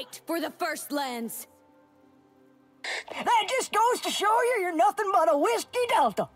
Fight for the First Lands! That just goes to show you you're nothing but a whiskey delta.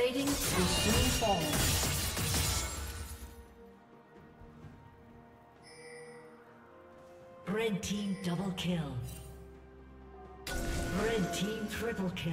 Plating will soon fall. Red team double kill. Red team triple kill.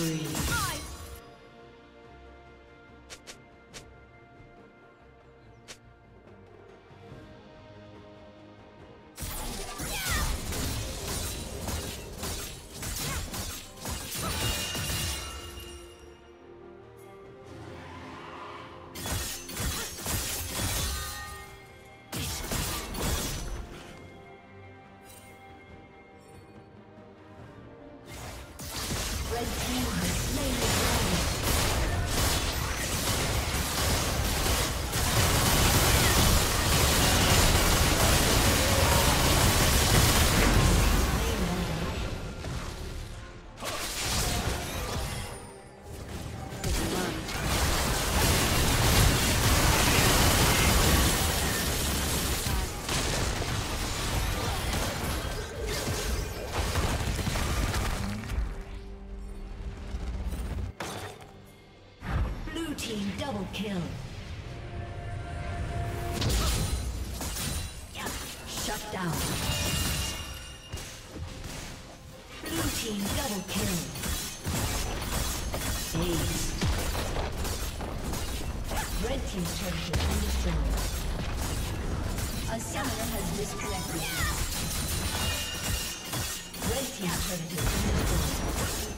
spree. kill. Shut down. Blue team double kill. Dazed. Red team turret has been destroyed. A summoner has disconnected. Red team turret has been destroyed.